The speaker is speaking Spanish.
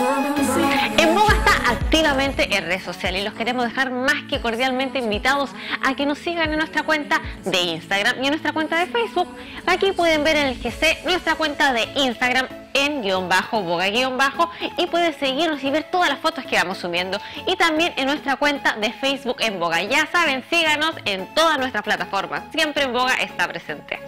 En Boga está activamente en redes sociales y los queremos dejar más que cordialmente invitados a que nos sigan en nuestra cuenta de Instagram y en nuestra cuenta de Facebook. Aquí pueden ver en el GC nuestra cuenta de Instagram en guion bajo, boga guion bajo y pueden seguirnos y ver todas las fotos que vamos subiendo y también en nuestra cuenta de Facebook en boga. Ya saben, síganos en todas nuestras plataformas. Siempre en boga está presente.